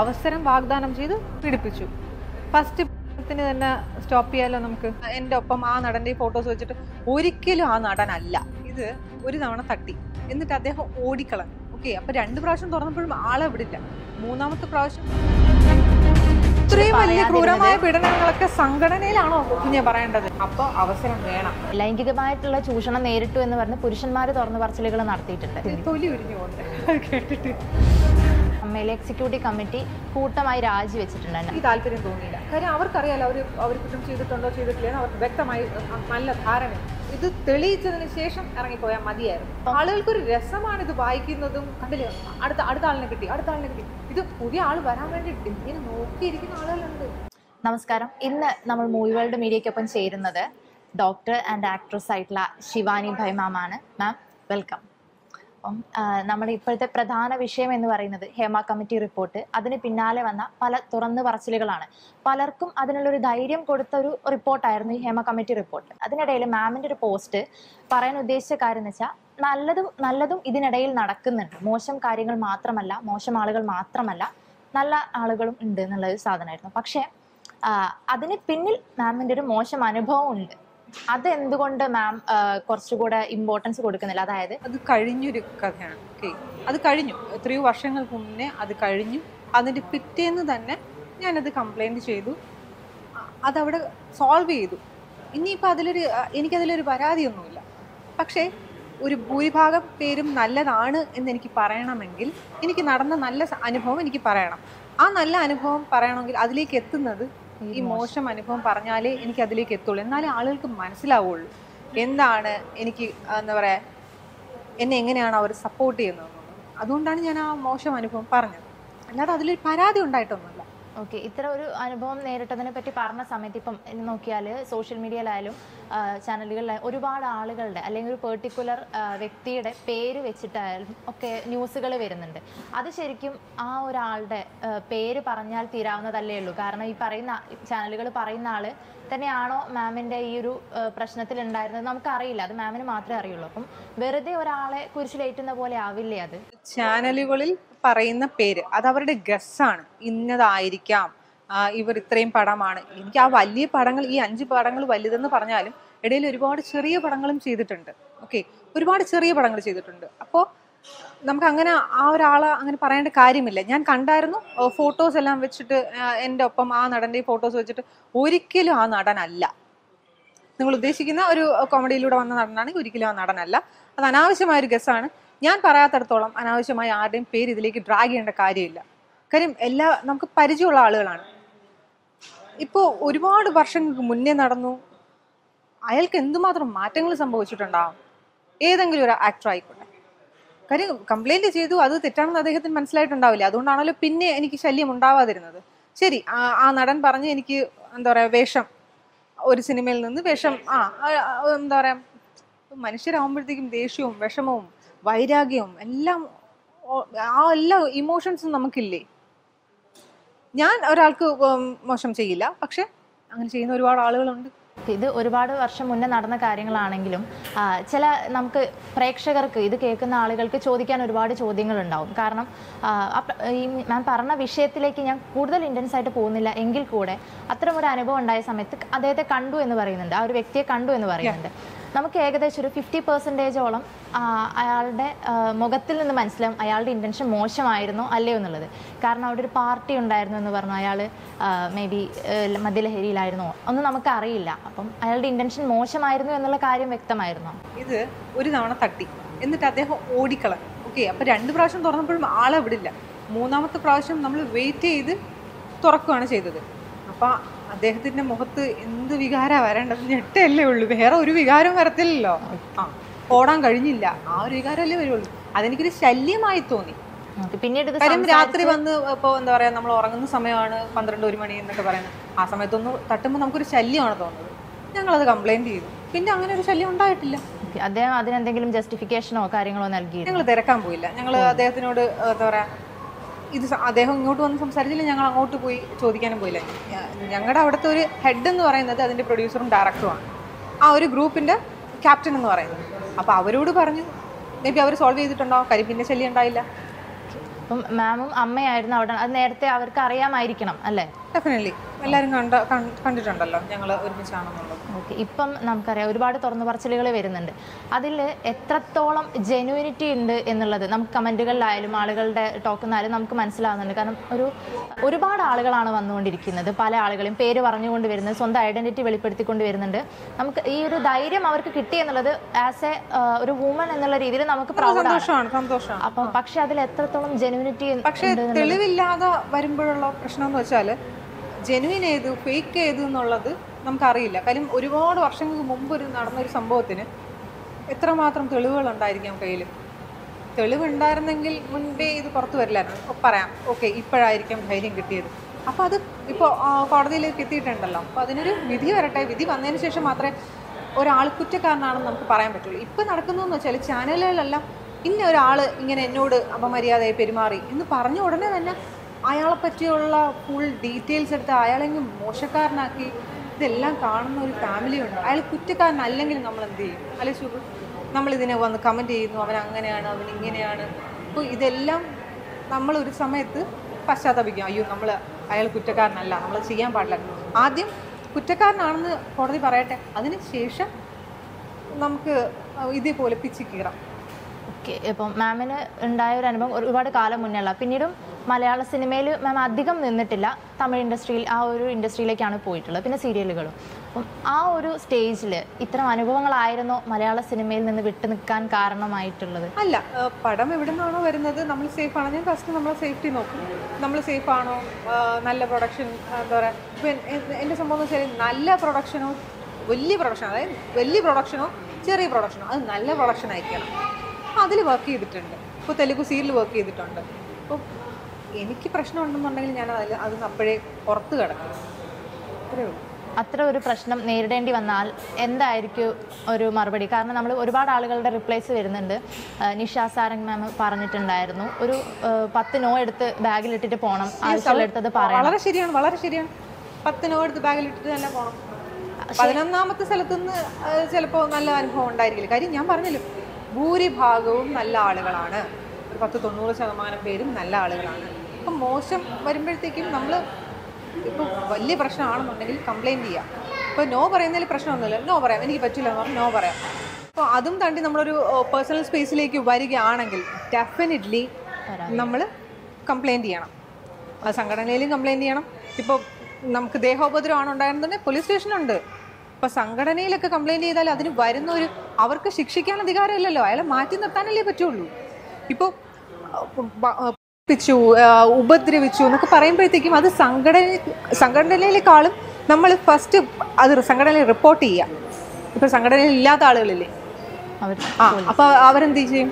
അവസരം വാഗ്ദാനം ചെയ്ത് പിടിപ്പിച്ചു ഫസ്റ്റ് ത്തിന് തന്നെ സ്റ്റോപ്പ് ചെയ്യാലോ നമുക്ക്? എന്റെ ഒപ്പം ആ നടന്റെ ഫോട്ടോസ് വെച്ചിട്ട് ഒരിക്കലും ആ നടനല്ല. ഇത് ഒരു തവണ തട്ടി. എന്നിട്ട് അദ്ദേഹം ഓടിക്കളഞ്ഞു. ഓക്കെ അപ്പൊ രണ്ട് പ്രാവശ്യം തുറന്നപ്പോഴും ആളെ വിടില്ല മൂന്നാമത്തെ പ്രാവശ്യം ഇത്രയും വലിയ ക്രൂരമായ പീഡനങ്ങളൊക്കെ സംഘടനയിലാണോ കുഞ്ഞെ പറയേണ്ടത്. അപ്പൊ അവസരം വേണം. ലൈംഗികമായിട്ടുള്ള ചൂഷണം നേരിട്ടു എന്ന് പറഞ്ഞ് പുരുഷന്മാർ തുറന്നു പറച്ചിലുകൾ നടത്തിയിട്ടുണ്ട്. തൊലി ഉരിഞ്ഞു പോകുന്നത് അത് അമ്മയിലെ എക്സിക്യൂട്ടീവ് കമ്മിറ്റി കൂട്ടമായി രാജിവെച്ചിട്ടുണ്ടായിരുന്നു ഈ താല്പര്യം തോന്നിയില്ല. കാര്യം അവർക്കറിയാലോ അവർ അവർ കുറ്റം ചെയ്തിട്ടുണ്ടോ ചെയ്തിട്ടില്ല അവർക്ക് വ്യക്തമായി നല്ല ധാരണ. ഇത് തെളിയിച്ചതിന് ശേഷം ഇറങ്ങിപ്പോയാൽ മതിയായിരുന്നു. ആളുകൾക്കൊരു രസമാണ് ഇത് വായിക്കുന്നതും. കണ്ടില്ലേ? അടുത്ത അടുത്ത ആളിനെ കിട്ടി അടുത്ത ആളിനെ കിട്ടി. ഇത് പുതിയ ആൾ വരാൻ വേണ്ടി ഇങ്ങനെ നോക്കിയിരിക്കുന്ന ആളുകളുണ്ട്. നമസ്കാരം. ഇന്ന് നമ്മൾ മൂവി വേൾഡ് മീഡിയയ്ക്കൊപ്പം ചേരുന്നത് ഡോക്ടർ ആൻഡ് ആക്ട്രസ് ആയിട്ടുള്ള ശിവാനി ഭൈമാമാണ് മാം വെൽക്കം അപ്പം നമ്മുടെ ഇപ്പോഴത്തെ പ്രധാന വിഷയം എന്ന് പറയുന്നത് ഹേമ കമ്മിറ്റി റിപ്പോർട്ട്. അതിന് പിന്നാലെ വന്ന പല തുറന്നു പറച്ചിലുകളാണ്. പലർക്കും അതിനുള്ളൊരു ധൈര്യം കൊടുത്ത ഒരു റിപ്പോർട്ടായിരുന്നു ഈ ഹേമ കമ്മിറ്റി റിപ്പോർട്ട്. അതിനിടയിൽ മാമിന്റെ ഒരു പോസ്റ്റ് പറയാൻ ഉദ്ദേശിച്ച കാര്യം എന്ന് വെച്ചാൽ നല്ലതും നല്ലതും ഇതിനിടയിൽ നടക്കുന്നുണ്ട്. മോശം കാര്യങ്ങൾ മാത്രമല്ല മോശം ആളുകൾ മാത്രമല്ല നല്ല ആളുകളും ഉണ്ട് എന്നുള്ള ഒരു സാധനമായിരുന്നു. പക്ഷേ അതിന് പിന്നിൽ മാമിന്റെ ഒരു മോശം അനുഭവം ഉണ്ട്. അത് എന്തുകൊണ്ട് മാം കുറച്ചുകൂടെ ഇമ്പോർട്ടൻസ് കൊടുക്കുന്നില്ല? അതായത് അത് കഴിഞ്ഞൊരു കഥയാണ്. ഓക്കെ അത് കഴിഞ്ഞു. എത്രയോ വർഷങ്ങൾക്ക് മുന്നേ അത് കഴിഞ്ഞു. അതിന്റെ പിറ്റേന്ന് തന്നെ ഞാനത് കംപ്ലൈന്റ് ചെയ്തു. അതവിടെ സോൾവ് ചെയ്തു. ഇനിയിപ്പോൾ അതിലൊരു എനിക്കതിലൊരു പരാതിയൊന്നുമില്ല. പക്ഷേ ഒരു ഭൂരിഭാഗം പേരും നല്ലതാണ് എന്ന് എനിക്ക് പറയണമെങ്കിൽ എനിക്ക് നടന്ന നല്ല അനുഭവം എനിക്ക് പറയണം. ആ നല്ല അനുഭവം പറയണമെങ്കിൽ അതിലേക്ക് എത്തുന്നത് ഈ മോശം. അനുഭവം പറഞ്ഞാലേ എനിക്ക് അതിലേക്ക് എത്തുള്ളൂ. എന്നാലേ ആളുകൾക്ക് മനസ്സിലാവുള്ളൂ. എന്താണ് എനിക്ക് എന്താ പറയാ എന്നെ എങ്ങനെയാണ് അവർ സപ്പോർട്ട് ചെയ്യുന്നത്? അതുകൊണ്ടാണ് ഞാൻ ആ മോശം അനുഭവം പറഞ്ഞത്. അല്ലാതെ അതിലൊരു പരാതി ഉണ്ടായിട്ടൊന്നുമില്ല. ഓക്കെ ഇത്ര ഒരു അനുഭവം നേരിട്ടതിനെ പറ്റി പറഞ്ഞ സമയത്ത് ഇപ്പം നോക്കിയാൽ സോഷ്യൽ മീഡിയയിലായാലും ചാനലുകളിലായാലും ഒരുപാട് ആളുകളുടെ അല്ലെങ്കിൽ ഒരു പെർട്ടിക്കുലർ വ്യക്തിയുടെ പേര് വെച്ചിട്ടായാലും ഒക്കെ ന്യൂസുകൾ വരുന്നുണ്ട്. അത് ശരിക്കും ആ ഒരാളുടെ പേര് പറഞ്ഞാൽ തീരാവുന്നതല്ലേ ഉള്ളൂ. കാരണം ഈ പറയുന്ന ചാനലുകൾ പറയുന്ന ആൾ തന്നെയാണോ മാമിന്റെ ഈ ഒരു പ്രശ്നത്തിൽ ഉണ്ടായിരുന്നത്? നമുക്കറിയില്ല. അത് മാമിന് മാത്രമേ അറിയുള്ളൂ. അപ്പം വെറുതെ ഒരാളെ കുരിശിലേറ്റുന്ന പോലെ ആവില്ലേ അത്? ചാനലുകളിൽ പറയുന്ന പേര് അത് അവരുടെ ഗസ്സാണ് ഇന്നതായിരിക്കാം ഇവർ ഇത്രയും പടമാണ്. എനിക്ക് ആ വലിയ പടങ്ങൾ ഈ അഞ്ച് പടങ്ങൾ വലുതെന്ന് പറഞ്ഞാലും ഇടയിൽ ഒരുപാട് ചെറിയ പടങ്ങളും ചെയ്തിട്ടുണ്ട്. ഓക്കെ ഒരുപാട് ചെറിയ പടങ്ങൾ ചെയ്തിട്ടുണ്ട്. അപ്പോൾ നമുക്ക് അങ്ങനെ ആ ഒരാളെ അങ്ങനെ പറയേണ്ട കാര്യമില്ല. ഞാൻ കണ്ടായിരുന്നു ഫോട്ടോസ് എല്ലാം വെച്ചിട്ട് എന്റെ ഒപ്പം ആ നടന്റെ ഫോട്ടോസ് വെച്ചിട്ട് ഒരിക്കലും ആ നടനല്ല. നിങ്ങൾ ഉദ്ദേശിക്കുന്ന ഒരു കോമഡിയിലൂടെ വന്ന നടനാണെങ്കിൽ ഒരിക്കലും ആ നടനല്ല. അത് അനാവശ്യമായ ഒരു ഗസ്സാണ് ഞാൻ പറയാത്തടത്തോളം അനാവശ്യമായി ആരുടെയും പേര് ഇതിലേക്ക് ഡ്രാഗ് ചെയ്യേണ്ട കാര്യമില്ല. കാര്യം എല്ലാ നമുക്ക് പരിചയമുള്ള ആളുകളാണ്. ഇപ്പോൾ ഒരുപാട് വർഷങ്ങൾക്ക് മുന്നേ നടന്നു. അയാൾക്ക് എന്തുമാത്രം മാറ്റങ്ങൾ സംഭവിച്ചിട്ടുണ്ടാവും ഏതെങ്കിലും ഒരു ആക്ടർ ആയിക്കോട്ടെ. കാര്യം കംപ്ലൈന്റ് ചെയ്തു അത് തെറ്റാണെന്ന് അദ്ദേഹത്തിന് മനസ്സിലായിട്ടുണ്ടാവില്ല. അതുകൊണ്ടാണല്ലോ പിന്നെ എനിക്ക് ശല്യം ഉണ്ടാവാതിരുന്നത്. ശരി ആ നടൻ പറഞ്ഞ് എനിക്ക് എന്താ പറയുക വേഷം ഒരു സിനിമയിൽ നിന്ന് വേഷം ആ, എന്താ പറയുക മനുഷ്യരാകുമ്പോഴത്തേക്കും ദേഷ്യവും വിഷമവും വൈരാഗ്യവും എല്ലാം ആ എല്ലാ ഇമോഷൻസും നമുക്കില്ലേ? ഞാൻ ഒരാൾക്ക് മോശം ചെയ്യില്ല. പക്ഷെ അങ്ങനെ ചെയ്യുന്ന ഒരുപാട് ആളുകളുണ്ട്. ഇത് ഒരുപാട് വർഷം മുന്നേ നടന്ന കാര്യങ്ങളാണെങ്കിലും ചില നമുക്ക് പ്രേക്ഷകർക്ക് ഇത് കേൾക്കുന്ന ആളുകൾക്ക് ചോദിക്കാൻ ഒരുപാട് ചോദ്യങ്ങൾ ഉണ്ടാവും കാരണം ഈ മാം പറഞ്ഞ വിഷയത്തിലേക്ക് ഞാൻ കൂടുതൽ ഇന്റൻസ് ആയിട്ട് പോകുന്നില്ല. എങ്കിൽ കൂടെ അത്തരം ഒരു അനുഭവം ഉണ്ടായ സമയത്ത് അദ്ദേഹത്തെ കണ്ടു എന്ന് പറയുന്നുണ്ട്. ആ ഒരു വ്യക്തിയെ കണ്ടു എന്ന് പറയുന്നുണ്ട്. നമുക്ക് ഏകദേശം ഒരു ഫിഫ്റ്റി പെർസെന്റേജോളം അയാളുടെ മുഖത്തിൽ നിന്ന് മനസ്സിലാവും അയാളുടെ ഇന്റൻഷൻ മോശമായിരുന്നോ അല്ലയോ എന്നുള്ളത്. കാരണം അവിടെ ഒരു പാർട്ടി ഉണ്ടായിരുന്നു എന്ന് പറഞ്ഞു അയാൾ മേ ബി മദ്യലഹരിയിലായിരുന്നോ? ഒന്നും നമുക്ക് അറിയില്ല അപ്പം അയാളുടെ ഇന്റൻഷൻ മോശമായിരുന്നു എന്നുള്ള കാര്യം വ്യക്തമായിരുന്നു? ഇത് ഒരു തവണ തട്ടി. എന്നിട്ട് അദ്ദേഹം ഓടിക്കളഞ്ഞു ഓക്കെ അപ്പോൾ രണ്ട് പ്രാവശ്യം തുറന്നപ്പോഴും ആളെ വിടില്ല. മൂന്നാമത്തെ പ്രാവശ്യം നമ്മൾ വെയിറ്റ് ചെയ്ത് തുറക്കുകയാണ് ചെയ്തത്. അപ്പൊ അദ്ദേഹത്തിന്റെ മുഖത്ത് എന്ത് വികാരാ വരേണ്ടത്? ഞെട്ടല്ലേ ഉള്ളൂ. വേറെ ഒരു വികാരം വരത്തില്ലല്ലോ. ആ ഓടാൻ കഴിഞ്ഞില്ല. ആ ഒരു വികാരമല്ലേ വരുള്ളൂ. അതെനിക്കൊരു ശല്യമായി തോന്നി. പിന്നെ പിന്നീട് കാര്യം രാത്രി വന്ന് ഇപ്പോൾ എന്താ പറയാ നമ്മൾ ഉറങ്ങുന്ന സമയമാണ് പന്ത്രണ്ട് ഒരു മണി എന്നൊക്കെ പറയുന്നത്. ആ സമയത്തൊന്ന് തട്ടുമ്പോൾ നമുക്കൊരു ശല്യമാണ് തോന്നുന്നത്. അത് കംപ്ലൈന്റ് ചെയ്തു. പിന്നെ അങ്ങനെ ഒരു ശല്യം ഉണ്ടായിട്ടില്ല. അദ്ദേഹം അതിനെന്തെങ്കിലും ജസ്റ്റിഫിക്കേഷനോ കാര്യങ്ങളോ നൽകി ഞങ്ങൾ തിരക്കാൻ പോയില്ല. ഞങ്ങൾ അദ്ദേഹത്തിനോട് എന്താ പറയാ ഇത് അദ്ദേഹം ഇങ്ങോട്ട് വന്ന് സംസാരിച്ചില്ല ഞങ്ങൾ അങ്ങോട്ട് പോയി ചോദിക്കാനും പോയില്ല. ഞങ്ങളുടെ അവിടുത്തെ ഒരു ഹെഡ് എന്ന് പറയുന്നത് അതിന്റെ പ്രൊഡ്യൂസറും ഡയറക്ടറുമാണ് ആ ഒരു ഗ്രൂപ്പിന്റെ ക്യാപ്റ്റൻ എന്ന് പറയുന്നത്. അപ്പോൾ അവരോട് പറഞ്ഞു മേ ബി അവർ സോൾവ് ചെയ്തിട്ടുണ്ടോ കരിപ്പിന്റെ ശല്യം ഉണ്ടായില്ല. അപ്പം മാമും അമ്മയായിരുന്നു അവിടെ. അത് നേരത്തെ അവർക്ക് അറിയാമായിരിക്കണം അല്ലേ? ഡെഫിനറ്റ്ലി എല്ലാവരും കണ്ട കണ്ടിട്ടുണ്ടല്ലോ. ഞങ്ങൾ ഒരുമിച്ചാണെന്നുള്ളത്. ഓക്കെ ഇപ്പം നമുക്കറിയാം ഒരുപാട് തുറന്നു പറച്ചിലുകൾ വരുന്നുണ്ട്. അതിൽ എത്രത്തോളം ജെനുവിനിറ്റി ഉണ്ട് എന്നുള്ളത് നമുക്ക് കമന്റുകളിലായാലും ആളുകളുടെ ടോക്കുന്നായാലും നമുക്ക് മനസ്സിലാവുന്നുണ്ട്. കാരണം ഒരു ഒരുപാട് ആളുകളാണ് വന്നുകൊണ്ടിരിക്കുന്നത്. പല ആളുകളും പേര് പറഞ്ഞുകൊണ്ട് വരുന്നത് സ്വന്തം ഐഡന്റിറ്റി വെളിപ്പെടുത്തിക്കൊണ്ട് വരുന്നുണ്ട്. നമുക്ക് ഈ ഒരു ധൈര്യം അവർക്ക് കിട്ടി എന്നുള്ളത് ആസ് എ ഒരു വുമൺ എന്നുള്ള രീതിയിൽ നമുക്ക് സന്തോഷമാണ് സന്തോഷമാണ്. അപ്പം പക്ഷെ അതിൽ എത്രത്തോളം ജെനുവിനിറ്റി പക്ഷേ തെളിവില്ലാതെ വരുമ്പോഴുള്ള പ്രശ്നം എന്ന് വെച്ചാൽ ജെനുവിൻ ഏത് ഫേക്ക് ഏത് എന്നുള്ളത് നമുക്കറിയില്ല. കാര്യം ഒരുപാട് വർഷങ്ങൾക്ക് മുമ്പ് ഒരു നടന്നൊരു സംഭവത്തിന് എത്രമാത്രം തെളിവുകൾ ഉണ്ടായിരിക്കാം കയ്യിൽ തെളിവുണ്ടായിരുന്നെങ്കിൽ മുൻപേ ഇത് പുറത്തു വരില്ലായിരുന്നു. പറയാം ഓക്കെ ഇപ്പോഴായിരിക്കും ധൈര്യം കിട്ടിയത്. അപ്പോൾ അത് ഇപ്പോൾ കോടതിയിലേക്ക് എത്തിയിട്ടുണ്ടല്ലോ. അപ്പോൾ അതിനൊരു വിധി വരട്ടെ. വിധി വന്നതിന് ശേഷം മാത്രമേ ഒരാൾ കുറ്റക്കാരനാണെന്ന് നമുക്ക് പറയാൻ പറ്റുള്ളൂ. ഇപ്പം നടക്കുന്നതെന്ന് വെച്ചാൽ ചാനലുകളെല്ലാം ഇന്ന ഒരാൾ ഇങ്ങനെ എന്നോട് അപമര്യാദയായി പെരുമാറി എന്ന് പറഞ്ഞ ഉടനെ തന്നെ അയാളെ പറ്റിയുള്ള ഫുൾ ഡീറ്റെയിൽസ് എടുത്ത് അയാളെങ്കിൽ മോശക്കാരനാക്കി ഇതെല്ലാം കാണുന്ന ഒരു ഫാമിലി ഉണ്ട്. അയാൾ കുറ്റക്കാരനല്ലെങ്കിൽ നമ്മൾ എന്ത് ചെയ്യും? അല്ലെ ശുഭ നമ്മൾ ഇതിനെ വന്ന് കമന്റ് ചെയ്യുന്നു അവൻ അങ്ങനെയാണ് അവൻ ഇങ്ങനെയാണ്. അപ്പോൾ ഇതെല്ലാം ഒരു സമയത്ത് പശ്ചാത്തപിക്കും. അയ്യോ നമ്മൾ അയാൾ കുറ്റക്കാരനല്ല നമ്മൾ ചെയ്യാൻ പാടില്ല. ആദ്യം കുറ്റക്കാരനാണെന്ന് കോടതി പറയട്ടെ. അതിന് ശേഷം നമുക്ക് ഇതേപോലെ പിച്ചിക്കീറാം ഓക്കെ ഇപ്പം മാമിന് ഉണ്ടായ ഒരു അനുഭവം ഒരുപാട് കാലം മുന്നേ ഉള്ള പിന്നീടും മലയാള സിനിമയിൽ മാം അധികം നിന്നിട്ടില്ല. തമിഴ് ഇൻഡസ്ട്രിയിൽ ആ ഒരു ഇൻഡസ്ട്രിയിലേക്കാണ് പോയിട്ടുള്ളത്. പിന്നെ സീരിയലുകളും. ആ ഒരു സ്റ്റേജിൽ ഇത്തരം അനുഭവങ്ങളായിരുന്നോ മലയാള സിനിമയിൽ നിന്ന് വിട്ടു നിൽക്കാൻ കാരണമായിട്ടുള്ളത്? അല്ല പടം എവിടെ നിന്നാണോ വരുന്നത് നമ്മൾ സേഫ് ആണോ. ഞാൻ ഫസ്റ്റ് നമ്മളെ സേഫ്റ്റി നോക്കും. നമ്മൾ സേഫ് ആണോ? നല്ല പ്രൊഡക്ഷൻ എന്താ പറയുക എന്റെ സംഭവം എന്ന് വെച്ചാൽ നല്ല പ്രൊഡക്ഷനോ വലിയ പ്രൊഡക്ഷൻ അതായത് വലിയ പ്രൊഡക്ഷനോ ചെറിയ പ്രൊഡക്ഷനോ അത് നല്ല പ്രൊഡക്ഷൻ ആയിരിക്കണം. അതിൽ വർക്ക് ചെയ്തിട്ടുണ്ട്. ഇപ്പോൾ തെലുഗു സീരിയൽ വർക്ക് ചെയ്തിട്ടുണ്ട്. അപ്പോൾ എനിക്ക് പ്രശ്നമുണ്ടെന്നുണ്ടെങ്കിൽ ഞാൻ അതിൽ അത് അപ്പോഴേ പുറത്ത് കിടക്കും. അത്രേ ഉള്ളൂ. അത്ര ഒരു പ്രശ്നം നേരിടേണ്ടി വന്നാൽ എന്തായിരിക്കും ഒരു മറുപടി? കാരണം നമ്മൾ ഒരുപാട് ആളുകളുടെ റിപ്ലേസ് വരുന്നുണ്ട്. നിഷാ സാരംഗ് മാം പറഞ്ഞിട്ടുണ്ടായിരുന്നു. ഒരു പത്ത് നോ എടുത്ത് ബാഗിലിട്ടിട്ട് പോകണം ആവശ്യമുള്ളടുത്തത് പറയാം വളരെ ശരിയാണ് വളരെ ശരിയാണ്. പത്ത് നോ എടുത്ത് ബാഗിൽ ഇട്ടിട്ട് തന്നെ പോകണം പതിനൊന്നാമത്തെ സ്ഥലത്തുനിന്ന് ചിലപ്പോൾ നല്ല അനുഭവം ഉണ്ടായിരിക്കില്ല. കാര്യം ഞാൻ പറഞ്ഞല്ലോ ഭൂരിഭാഗവും നല്ല ആളുകളാണ്. ഒരു പത്ത് തൊണ്ണൂറ് ശതമാനം പേരും നല്ല ആളുകളാണ്. അപ്പം മോശം വരുമ്പോഴത്തേക്കും നമ്മൾ ഇപ്പോൾ വലിയ പ്രശ്നമാണെന്നുണ്ടെങ്കിൽ കംപ്ലയിന്റ് ചെയ്യാം. ഇപ്പോൾ നോ പറയുന്നതിൽ പ്രശ്നമൊന്നുമില്ല. നോ പറയാം. എനിക്ക് പറ്റില്ല എന്ന് പറഞ്ഞാൽ നോ പറയാം. അപ്പോൾ അതും താണ്ടി നമ്മളൊരു പേഴ്സണൽ സ്പേസിലേക്ക് വരികയാണെങ്കിൽ ഡെഫിനറ്റ്ലി നമ്മൾ കംപ്ലയിന്റ് ചെയ്യണം. അത് സംഘടനയിലും കംപ്ലയിന്റ് ചെയ്യണം. ഇപ്പോൾ നമുക്ക് ദേഹോപദ്രവമാണ് ഉണ്ടായിരുന്നുണ്ടെങ്കിൽ പോലീസ് സ്റ്റേഷനുണ്ട് ഇപ്പോൾ സംഘടനയിലൊക്കെ കംപ്ലയിന്റ് ചെയ്താൽ അതിന് വരുന്ന ഒരു അവർക്ക് ശിക്ഷിക്കാൻ അധികാരമില്ലല്ലോ. അയാളെ മാറ്റി നിർത്താനല്ലേ പറ്റുള്ളൂ. ഇപ്പോൾ പ്പിച്ചു ഉപദ്രവിച്ചു എന്നൊക്കെ പറയുമ്പോഴത്തേക്കും അത് സംഘടന സംഘടനയിലേക്കാളും നമ്മൾ ഫസ്റ്റ് അത് സംഘടനയിൽ റിപ്പോർട്ട് ചെയ്യുക ഇപ്പോൾ സംഘടനയിൽ ഇല്ലാത്ത ആളുകളില്ലേ? അവർ ആ അപ്പോൾ അവരെന്ത് ചെയ്യും?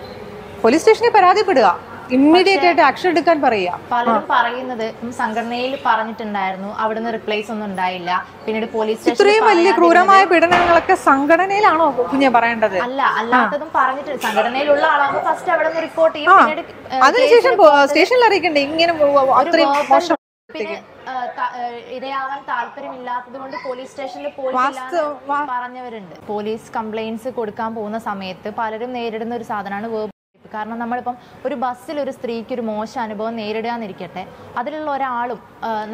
പോലീസ് സ്റ്റേഷനിൽ പരാതിപ്പെടുക. ഇമ്മീഡിയറ്റ് ആയിട്ട് ആക്ഷൻ എടുക്കാൻ പറയുക. പലരും പറയുന്നത് സംഘടനയിൽ പറഞ്ഞിട്ടുണ്ടായിരുന്നു. അവിടുന്ന് റിപ്ലേസ് ഒന്നും ഉണ്ടായില്ല. പിന്നീട് പോലീസ് ഇത്രയും വലിയ ക്രൂരമായ പീഡനങ്ങളൊക്കെ സംഘടനയിലാണോ കുഞ്ഞെ പറയേണ്ടത്? അല്ല അല്ലാത്തതും പറഞ്ഞിട്ട് സംഘടനയിലുള്ള ആളാണ് ഫസ്റ്റ് അവിടെ നിന്ന് റിപ്പോർട്ട് ചെയ്യും അതിനുശേഷം സ്റ്റേഷനിൽ അറിയിക്കണ്ടേ? ഇങ്ങനെ അത്രയും മോശം ഇരയാവാൻ താല്പര്യമില്ലാത്തത് കൊണ്ട് പോലീസ് സ്റ്റേഷനിൽ പോയി പറഞ്ഞവരുണ്ട്. പോലീസ് കംപ്ലൈന്റ്സ് കൊടുക്കാൻ പോകുന്ന സമയത്ത് പലരും നേരിടുന്ന ഒരു സാധനമാണ് വേർബ് കാരണം നമ്മളിപ്പം ഒരു ബസ്സിൽ ഒരു സ്ത്രീക്ക് ഒരു മോശം അനുഭവം നേരിടുകയെന്നിരിക്കട്ടെ അതിലുള്ള ഒരാളും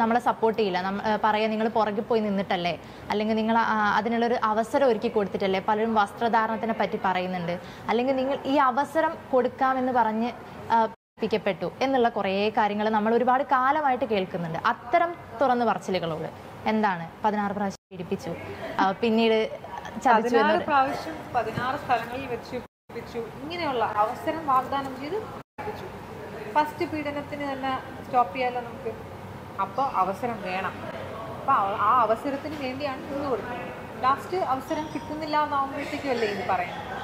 നമ്മളെ സപ്പോർട്ട് ചെയ്യില്ല. പറയാ നിങ്ങൾ പുറകിൽ പോയി നിന്നിട്ടല്ലേ? അല്ലെങ്കിൽ നിങ്ങൾ അതിനുള്ളൊരു അവസരം ഒരുക്കി കൊടുത്തിട്ടല്ലേ? പലരും വസ്ത്രധാരണത്തിനെ പറ്റി പറയുന്നുണ്ട്. അല്ലെങ്കിൽ നിങ്ങൾ ഈ അവസരം കൊടുക്കാമെന്ന് പറഞ്ഞ് പ്പിക്കപ്പെട്ടു എന്നുള്ള കുറേ കാര്യങ്ങൾ നമ്മൾ ഒരുപാട് കാലമായിട്ട് കേൾക്കുന്നുണ്ട്. അത്തരം തുറന്നു പറച്ചിലുകളോട്. എന്താണ്? പതിനാറ് പ്രാവശ്യം പീഡിപ്പിച്ചു. പിന്നീട് പതിനാറ് പ്രാവശ്യം പതിനാറ് സ്ഥലങ്ങളിൽ വെച്ച് പീഡിപ്പിച്ചു ഇങ്ങനെയുള്ള അവസരം വാഗ്ദാനം ചെയ്ത് പീഡിപ്പിച്ചു ഫസ്റ്റ് പീഡനത്തിന് തന്നെ സ്റ്റോപ്പ് ചെയ്യാലോ നമുക്ക്? അപ്പോൾ അവസരം വേണം. അപ്പോൾ ആ അവസരത്തിന് വേണ്ടിയാണ് നിന്ന് കൊടുക്കുന്നത്. ലാസ്റ്റ് അവസരം കിട്ടുന്നില്ല എന്നാകുമ്പോഴത്തേക്കും അല്ലേ ഇത് പറയുന്നത്?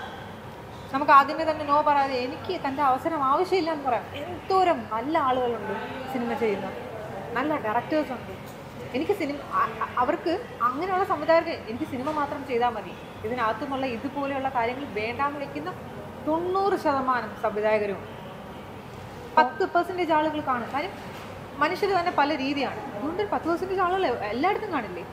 നമുക്ക് ആദ്യമേ തന്നെ നോ പറയാതെ എനിക്ക് തന്റെ അവസരം ആവശ്യമില്ല എന്ന് പറയാം. എന്തോരം നല്ല ആളുകളുണ്ട് സിനിമ ചെയ്യുന്ന. നല്ല ഡയറക്ടേഴ്സ് ഉണ്ട്. എനിക്ക് സിനിമ അവർക്ക് അങ്ങനെയുള്ള സംവിധായകർക്ക് എനിക്ക് സിനിമ മാത്രം ചെയ്താൽ മതി. ഇതിനകത്തുനിന്നുള്ള ഇതുപോലെയുള്ള കാര്യങ്ങൾ വേണ്ടാന്ന് വെക്കുന്ന തൊണ്ണൂറ് ശതമാനം സംവിധായകരും പത്ത് പെർസെന്റേജ് ആളുകൾ കാണും. കാര്യം മനുഷ്യർ തന്നെ പല രീതിയാണ്. അതുകൊണ്ട് പത്ത് പെർസെന്റേജ് ആളുകൾ എല്ലായിടത്തും കാണില്ലേ?